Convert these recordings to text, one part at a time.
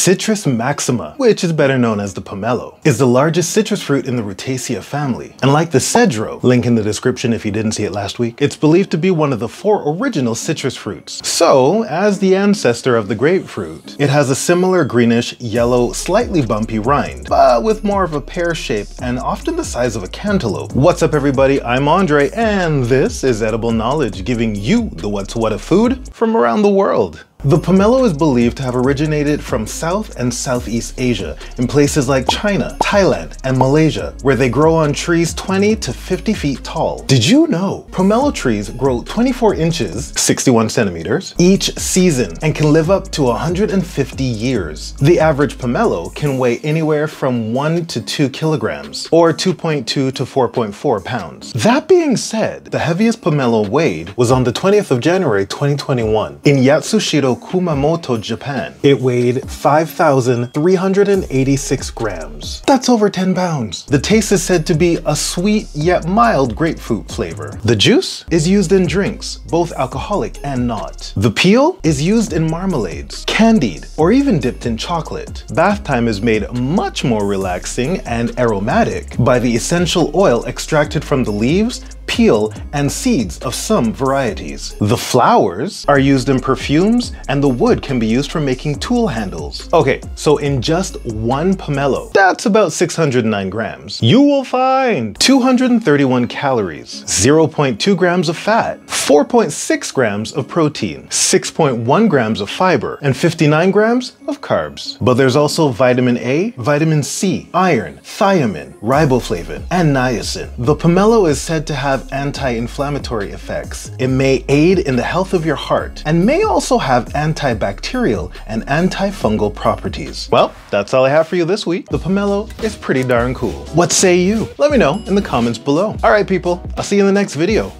Citrus maxima, which is better known as the pomelo, is the largest citrus fruit in the Rutaceae family. And like the cedro, link in the description if you didn't see it last week, it's believed to be one of the four original citrus fruits. So, as the ancestor of the grapefruit, it has a similar greenish, yellow, slightly bumpy rind, but with more of a pear shape and often the size of a cantaloupe. What's up everybody, I'm Andre, and this is Edible Knowledge, giving you the what's what of food from around the world. The pomelo is believed to have originated from South and Southeast Asia in places like China, Thailand, and Malaysia, where they grow on trees 20 to 50 feet tall. Did you know pomelo trees grow 24 inches, 61 centimeters, each season and can live up to 150 years? The average pomelo can weigh anywhere from 1 to 2 kilograms, or 2.2 to 4.4 pounds. That being said, the heaviest pomelo weighed was on the 20th of January 2021 in Yatsushiro Kumamoto, Japan. It weighed 5,386 grams. That's over 10 pounds. The taste is said to be a sweet yet mild grapefruit flavor. The juice is used in drinks, both alcoholic and not. The peel is used in marmalades, candied, or even dipped in chocolate. Bath time is made much more relaxing and aromatic by the essential oil extracted from the leaves, peel, and seeds of some varieties. The flowers are used in perfumes and the wood can be used for making tool handles. Okay, so in just one pomelo, that's about 609 grams, you will find 231 calories, 0.2 grams of fat, 4.6 grams of protein, 6.1 grams of fiber, and 59 grams of carbs. But there's also vitamin A, vitamin C, iron, thiamine, riboflavin, and niacin. The pomelo is said to have have anti-inflammatory effects. It may aid in the health of your heart and may also have antibacterial and antifungal properties. Well, that's all I have for you this week. The pomelo is pretty darn cool. What say you? Let me know in the comments below. All right, people, I'll see you in the next video.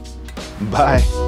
Bye.